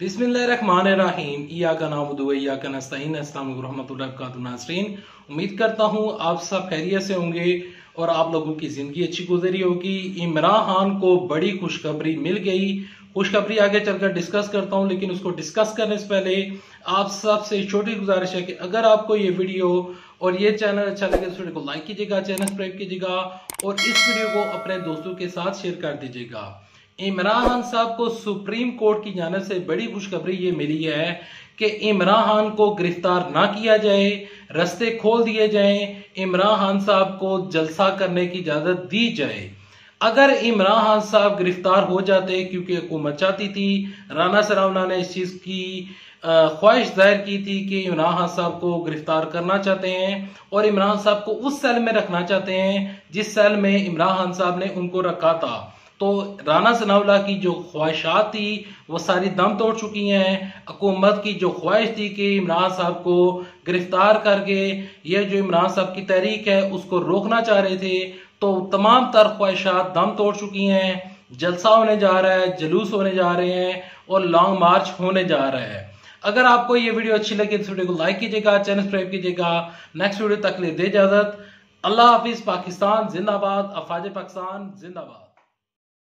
इया का नाम दुआ का नस्तीन नाजरीन, उम्मीद करता हूँ आप सब खैरियत से होंगे और आप लोगों की ज़िंदगी अच्छी गुजरी होगी। इमरान खान को बड़ी खुशखबरी मिल गई। खुशखबरी आगे चलकर डिस्कस करता हूँ, लेकिन उसको डिस्कस करने से पहले आप सबसे छोटी गुजारिश है कि अगर आपको ये वीडियो और ये चैनल अच्छा लगे तो वीडियो को लाइक कीजिएगा, चैनल सब्सक्राइब कीजिएगा और इस वीडियो को अपने दोस्तों के साथ शेयर कर दीजिएगा। इमरान खान साहब को सुप्रीम कोर्ट की जानब से बड़ी खुशखबरी ये मिली है कि इमरान खान को गिरफ़्तार ना किया जाए, रस्ते खोल दिए जाएँ, इमरान खान साहब को जलसा करने की इजाज़त दी जाए। अगर इमरान खान साहब गिरफ़्तार हो जाते, क्योंकि हुकूमत चाहती थी, राना सरावना ने इस चीज़ की ख्वाहिश ज़ाहिर की थी कि इमरान खान साहब को गिरफ़्तार करना चाहते हैं और इमरान साहब को उस सेल में रखना चाहते हैं, जिस सेल में इमरान खान साहब ने उनको रखा था। तो राना सनावला की जो ख्वाहिशात थी, वो सारी दम तोड़ चुकी हैं। हुकूमत की जो ख्वाहिश थी कि इमरान साहब को गिरफ़्तार करके ये जो इमरान साहब की तहरीक है, उसको रोकना चाह रहे थे तो तमाम तर ख्वाहिशात दम तोड़ चुकी हैं। जलसा होने जा रहा है, जुलूस होने जा रहे हैं और लॉन्ग मार्च होने जा रहा है। अगर आपको ये वीडियो अच्छी लगी तो वीडियो को लाइक कीजिएगा, चैनल सब्सक्राइब कीजिएगा। नेक्स्ट वीडियो तक ले दे इजाज़त। अल्लाह हाफिज, पाकिस्तान, जिंदाबाद। अफाज पाकिस्तान, जिंदाबाद।